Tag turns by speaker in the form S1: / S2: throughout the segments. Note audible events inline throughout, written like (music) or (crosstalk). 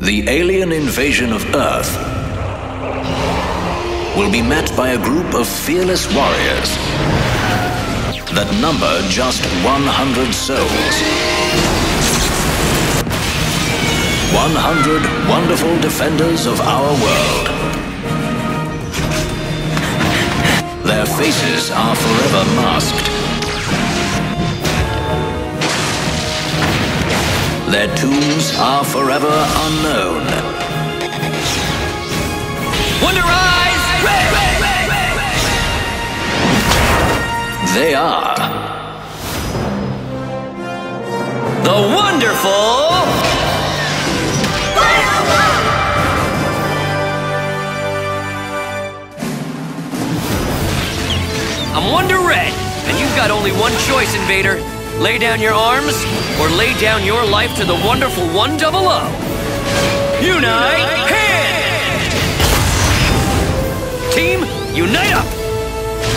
S1: The alien invasion of Earth will be met by a group of fearless warriors that number just 100 souls. 100 wonderful defenders of our world. Their faces are forever masked. Their tombs are forever unknown.
S2: Wonder Eyes!
S1: They are
S2: The wonderful... I'm Wonder Red, and you've got only one choice, Invader. Lay down your arms, or lay down your life to the wonderful One Double O. Unite hand! Team, unite up!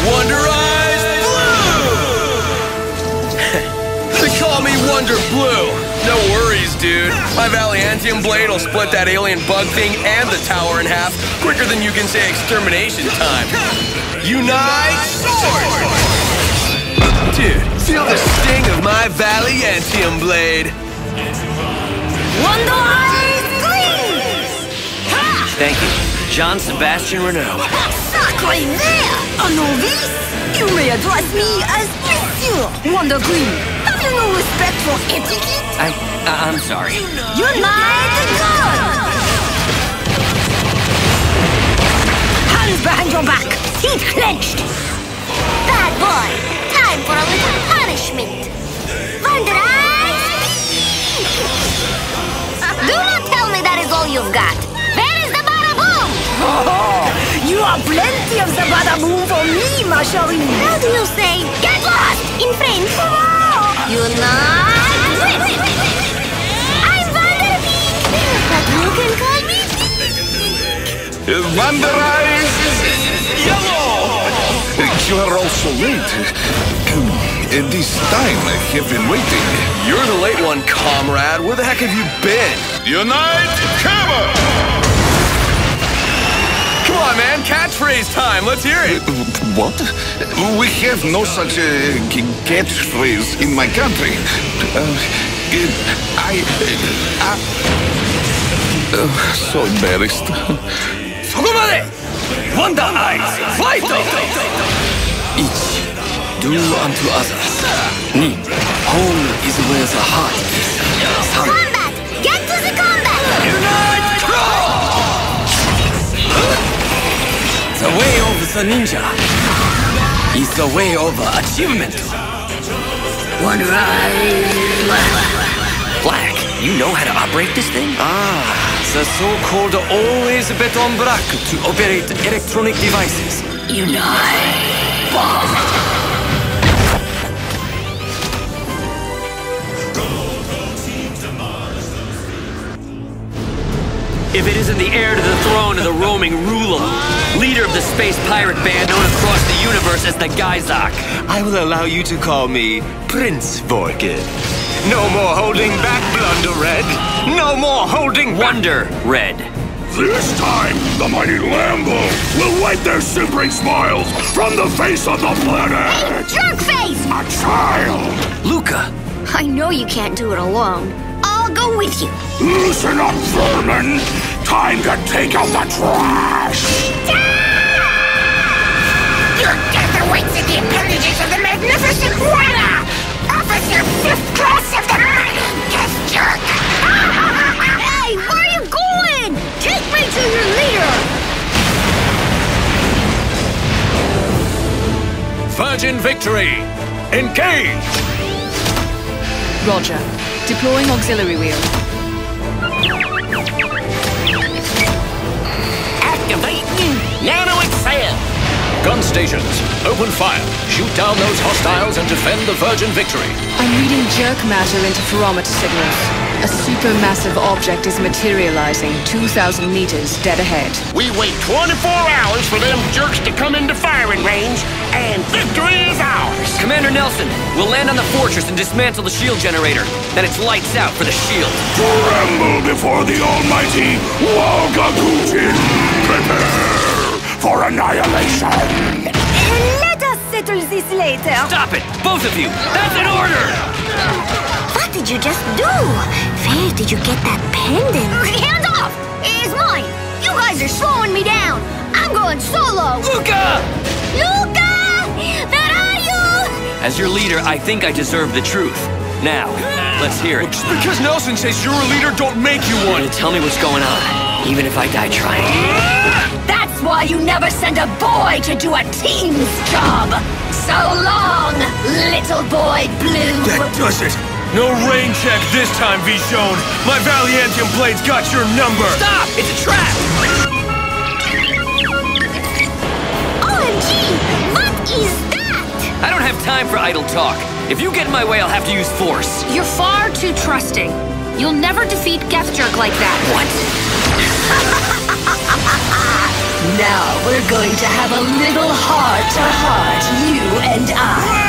S3: Wonder Eyes Blue! (laughs) they call me Wonder Blue. No worries, dude. My Valiantium blade will split that alien bug thing and the tower in half quicker than you can say extermination time. Unite Sword! Dude, feel the sting of my Valiantium blade.
S4: Wonder Eyes Gleams! Ha!
S2: Thank you, Jean Sebastian Renault.
S4: Sacre there! A novice? You may address me as Monsieur Wonder Green. Have you no respect for etiquette?
S2: I, I I'm sorry.
S4: Unite the gun! Hands behind your back, teeth clenched. Bad boy, time for a little punishment. Wonder Eyes Do not tell me that is all you've got. Where is the bada boom? Oh, you are plenty of the bada boom for me, ma chérie. How do you say get lost in French? Unite! I'm Vanderbeek, but you can call me
S5: Wonder Eyes Yellow! You are also late. Um, This time I have been waiting.
S3: You're the late one, comrade. Where the heck have you been?
S5: Unite Camera!
S3: Come on, man. Catchphrase time. Let's hear it.
S5: What? We have no such uh, c- catchphrase in my country. Uh, I. Uh, uh, so embarrassed.
S2: そこまで Wonder Eyes, fight! 1. Do unto others. 2. Home is where the heart is. 3.
S4: combat! Get to the combat!
S2: Unite Crawl! The way of the ninja is the way of achievement.
S4: One Eyes
S2: Black, you know how to operate this thing? Ah, the so-called always bet on black to operate electronic devices.
S4: Unite! Bomb!
S2: If it isn't the heir to the throne of the roaming ruler, leader of the space pirate band known across the universe as the Geizak.
S6: I will allow you to call me Prince Vorkken. No more holding back, Blunder Red. No more holding
S2: Wonder Red.
S7: This time, the mighty Lambo will wipe their simpering smiles from the face of the planet!
S4: Hey, Jerkface!
S7: A child!
S2: Luca.
S4: I know you can't do it alone. I'll go with you.
S7: Loosen up, vermin! Time to take out the trash!
S4: Your death awaits at the appendages of the magnificent Wada! Officer Fifth Class of the Mighty Death Jerk! (laughs) hey, where are you going? Take me to your leader!
S1: Virgin Victory! Engage!
S8: Roger. Deploying auxiliary wheel.
S2: Activating nano excel.
S1: Gun stations, open fire. Shoot down those hostiles and defend the Virgin Victory.
S8: I'm reading jerk matter interferometer signals. A supermassive object is materializing 2,000 meters dead ahead.
S9: We wait 24 hours for them jerks to come into firing range, and victory is ours!
S2: Commander Nelson, we'll land on the fortress and dismantle the shield generator. Then it's lights out for the shield.
S7: Tremble before the almighty Walgagutin! Prepare for annihilation!
S4: Let us settle this later.
S2: Stop it! Both of you! That's an order!
S4: What did you just do? Where did you get that pendant? (laughs) Hands off! It's mine! You guys are slowing me down! I'm going solo!
S2: Luca!
S4: Luca! Where are you?
S2: As your leader, I think I deserve the truth. Now, let's hear it.
S3: Just because Nelson says you're a leader, don't make you one.
S2: You tell me what's going on, even if I die trying.
S4: That's why you never send a boy to do a team's job! So long, little boy blue!
S3: That does it. No rain check this time, Vision. My Valiantium blade's got your number.
S2: Stop! It's a trap!
S4: OMG! What is that?
S2: I don't have time for idle talk. If you get in my way, I'll have to use force.
S8: You're far too trusting. You'll never defeat Geathjerk like that.
S2: What? (laughs)
S4: Now we're going to have a little heart-to-heart, you and I.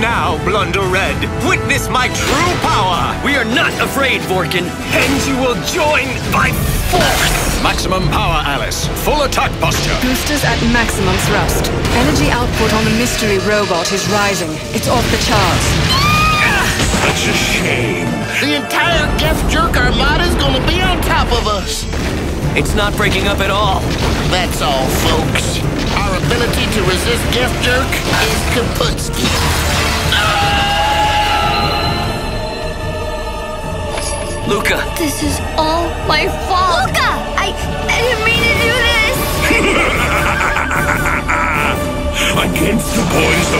S6: Now, Blunder Red, witness my true power!
S2: We are not afraid, Vorkken.
S6: And you will join by force!
S7: Maximum power, Alice. Full attack posture.
S8: Boosters at maximum thrust. Energy output on the mystery robot is rising. It's off the charts.
S7: Such a shame.
S9: The entire Geathjerk Armada's gonna be on top of us!
S2: It's not breaking up at all.
S9: That's all, folks. Our ability to resist Geathjerk is Kaputski.
S2: Luca!
S4: This is all my fault! Luca! I, I didn't mean to do this! (laughs) Against the boys'